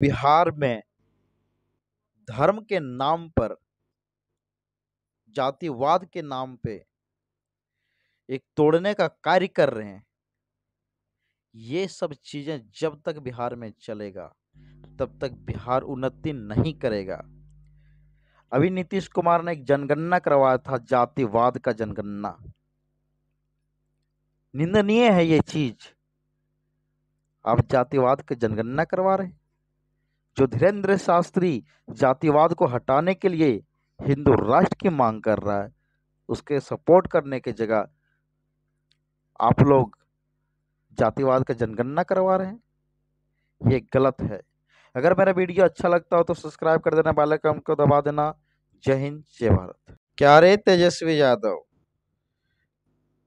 बिहार में धर्म के नाम पर, जातिवाद के नाम पे एक तोड़ने का कार्य कर रहे हैं। ये सब चीज़ें जब तक बिहार में चलेगा, तब तक बिहार उन्नति नहीं करेगा। अभी नीतीश कुमार ने एक जनगणना करवाया था, जातिवाद का जनगणना। निंदनीय है ये चीज़। आप जातिवाद की जनगणना करवा रहे जो धीरेन्द्र शास्त्री जातिवाद को हटाने के लिए हिंदू राष्ट्र की मांग कर रहा है, उसके सपोर्ट करने की जगह आप लोग जातिवाद का जनगणना करवा रहे हैं। ये गलत है। अगर मेरा वीडियो अच्छा लगता हो तो सब्सक्राइब कर देना बेल आइकन को दबा देना। जय हिंद, जय भारत। क्या रे तेजस्वी यादव?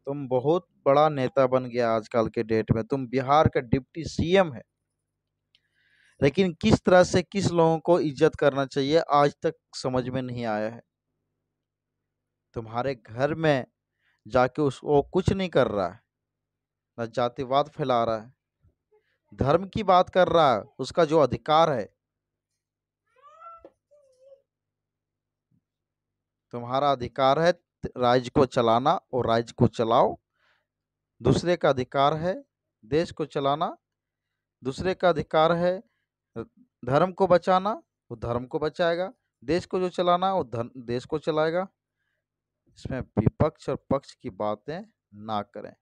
तुम बहुत बड़ा नेता बन गया आजकल के डेट में। तुम बिहार का डिप्टी सीएम है। लेकिन किस तरह से किस लोगों को इज़्ज़त करना चाहिए, आज तक समझ में नहीं आया है। तुम्हारे घर में जाके उस, वो कुछ नहीं कर रहा है, न जातिवाद फैला रहा है, धर्म की बात कर रहा है, उसका जो अधिकार है। तुम्हारा अधिकार है राज्य को चलाना और राज्य को चलाओ। दूसरे का अधिकार है देश को चलाना, दूसरे का अधिकार है धर्म को बचाना, वो धर्म को बचाएगा, देश को जो चलाना वो धर्म, देश को चलाएगा। इसमें विपक्ष और पक्ष की बातें ना करें।